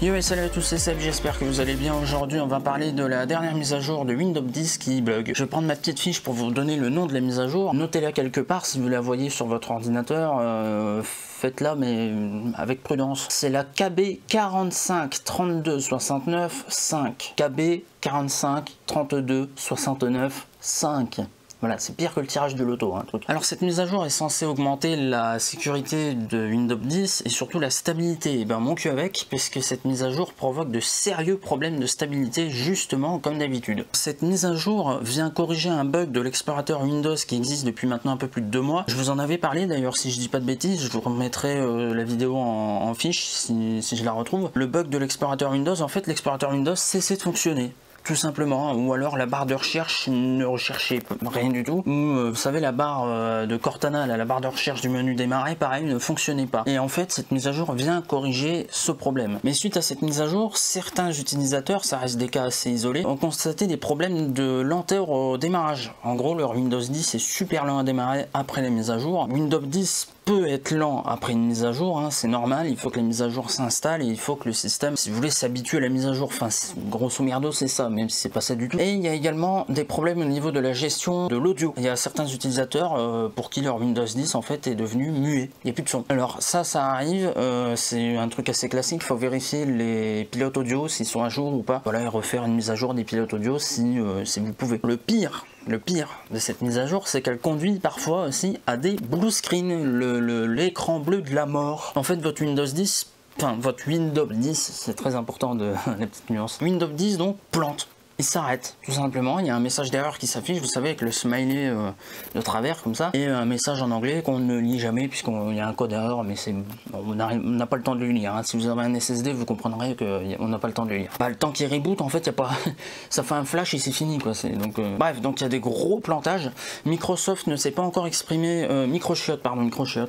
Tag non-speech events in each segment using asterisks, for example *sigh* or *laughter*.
et salut à tous, c'est Seb, j'espère que vous allez bien. Aujourd'hui, on va parler de la dernière mise à jour de Windows 10 qui bug. Je vais prendre ma petite fiche pour vous donner le nom de la mise à jour. Notez-la quelque part si vous la voyez sur votre ordinateur. Euh, faites-la, mais avec prudence. C'est la KB 45 32 69 5. KB 45 32 69 5. Voilà, c'est pire que le tirage de l'auto. Hein, Alors cette mise à jour est censée augmenter la sécurité de Windows 10 et surtout la stabilité. Et eh ben mon cul avec, puisque cette mise à jour provoque de sérieux problèmes de stabilité, justement comme d'habitude. Cette mise à jour vient corriger un bug de l'explorateur Windows qui existe depuis maintenant un peu plus de deux mois. Je vous en avais parlé d'ailleurs, si je dis pas de bêtises, je vous remettrai euh, la vidéo en, fiche si, si je la retrouve. Le bug de l'explorateur Windows, en fait l'explorateur Windows cessait de fonctionner tout simplement, ou alors la barre de recherche ne recherchait rien du tout, ou euh, vous savez la barre euh, de Cortana, la barre de recherche du menu démarrer, pareil, ne fonctionnait pas. Et en fait, cette mise à jour vient corriger ce problème. Mais suite à cette mise à jour, certains utilisateurs, ça reste des cas assez isolés, ont constaté des problèmes de lenteur au démarrage. En gros, leur Windows 10 est super lent à démarrer après la mise à jour. Windows 10 peut être lent après une mise à jour, hein, c'est normal, il faut que la mise à jour s'installe et il faut que le système, si vous voulez, s'habitue à la mise à jour. Enfin, grosso merdo, c'est ça, même si c'est pas ça du tout. Et il y a également des problèmes au niveau de la gestion de l'audio. Il y a certains utilisateurs euh, pour qui leur Windows 10 en fait est devenu muet, il n'y a plus de son. Alors ça, ça arrive, euh, c'est un truc assez classique, il faut vérifier les pilotes audio s'ils sont à jour ou pas. Voilà, et refaire une mise à jour des pilotes audio si, euh, si vous pouvez. Le pire, le pire de cette mise à jour, c'est qu'elle conduit parfois aussi à des blue screens, l'écran bleu de la mort. En fait, votre Windows 10, enfin votre Windows 10, c'est très important de *laughs* la petite nuance. Windows 10 donc plante il s'arrête tout simplement. Il y a un message d'erreur qui s'affiche, vous savez, avec le smiley euh, de travers comme ça, et un message en anglais qu'on ne lit jamais puisqu'il y a un code erreur, mais c'est on n'a pas le temps de le lire. Hein. Si vous avez un SSD, vous comprendrez qu'on n'a pas le temps de le lire. Bah, le temps qu'il reboot, en fait, il y a pas, *laughs* ça fait un flash et c'est fini quoi. Donc euh, bref, donc il y a des gros plantages. Microsoft ne s'est pas encore exprimé, euh, pardon, Microshot.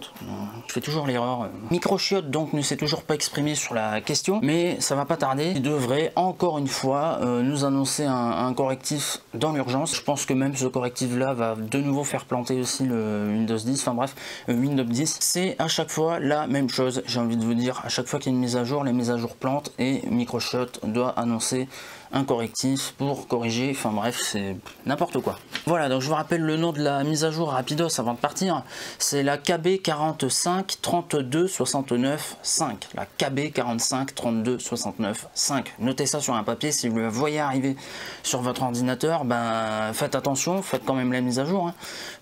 Je fais toujours l'erreur. Microshot donc ne s'est toujours pas exprimé sur la question, mais ça va pas tarder. Il devrait encore une fois nous annoncer un, correctif dans l'urgence. Je pense que même ce correctif là va de nouveau faire planter aussi le Windows 10. Enfin bref, Windows 10, c'est à chaque fois la même chose. J'ai envie de vous dire, à chaque fois qu'il y a une mise à jour, les mises à jour plantent et Microshot doit annoncer un correctif pour corriger, enfin bref, c'est n'importe quoi. Voilà, donc je vous rappelle le nom de la mise à jour rapidos avant de partir, c'est la KB 45 32 69 5. La KB 45 32 69 5. Notez ça sur un papier, si vous le voyez arriver sur votre ordinateur, ben faites attention, faites quand même la mise à jour, hein.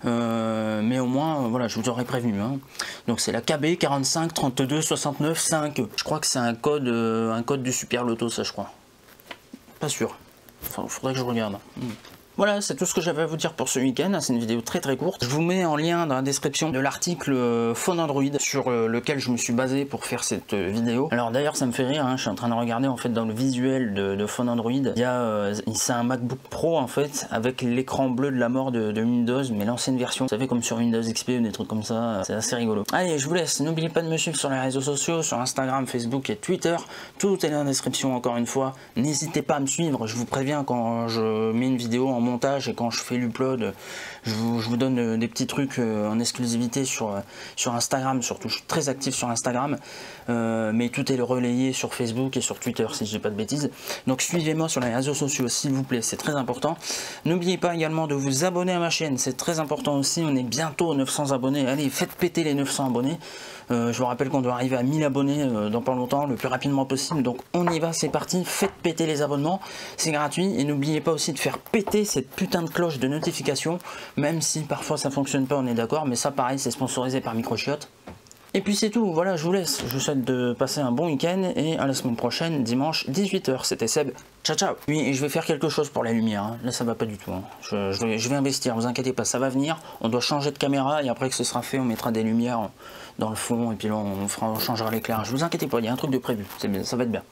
euh, mais au moins, voilà, je vous aurais prévenu. Hein. Donc c'est la KB 45 32 69 5. Je crois que c'est un code, euh, un code du Super Loto, ça je crois. Pas sûr. Enfin, faudrait que je regarde. Hmm. Voilà, c'est tout ce que j'avais à vous dire pour ce week-end. C'est une vidéo très très courte. Je vous mets en lien dans la description de l'article euh, Phone Android sur euh, lequel je me suis basé pour faire cette euh, vidéo. Alors d'ailleurs, ça me fait rire. Hein. Je suis en train de regarder en fait dans le visuel de, Phone Android. Il c'est un MacBook Pro en fait avec l'écran bleu de la mort de, Windows, mais l'ancienne version. Vous savez comme sur Windows XP ou des trucs comme ça. C'est assez rigolo. Allez, je vous laisse. N'oubliez pas de me suivre sur les réseaux sociaux, sur Instagram, Facebook et Twitter. Tout est dans la description encore une fois. N'hésitez pas à me suivre. Je vous préviens quand je mets une vidéo en montage et quand je fais l'upload, je vous, donne euh, des petits trucs euh, en exclusivité sur, euh, sur Instagram, surtout je suis très actif sur Instagram, mais tout est relayé sur Facebook et sur Twitter si je dis pas de bêtises. Donc suivez-moi sur les réseaux sociaux s'il vous plaît, c'est très important. N'oubliez pas également de vous abonner à ma chaîne, c'est très important aussi, on est bientôt 900 abonnés, allez faites péter les 900 abonnés. je vous rappelle qu'on doit arriver à 1000 abonnés dans pas longtemps, le plus rapidement possible. Donc on y va, c'est parti. Faites péter les abonnements, c'est gratuit. Et n'oubliez pas aussi de faire péter cette putain de cloche de notification même si parfois ça fonctionne pas, on est d'accord, mais ça pareil, c'est sponsorisé par Microshot. Et puis c'est tout, voilà, je vous laisse. Je vous souhaite de passer un bon week-end et à la semaine prochaine, dimanche 18h. C'était Seb. Ciao ciao Oui, je vais faire quelque chose pour la lumière. Hein. Là, ça va pas du tout. Hein. Je, vais, investir, vous inquiétez pas, ça va venir. On doit changer de caméra et après que ce sera fait, on mettra des lumières dans le fond et puis là, on, fera, on changera l'éclairage. Vous inquiétez pas, il y a un truc de prévu. Ça va être bien.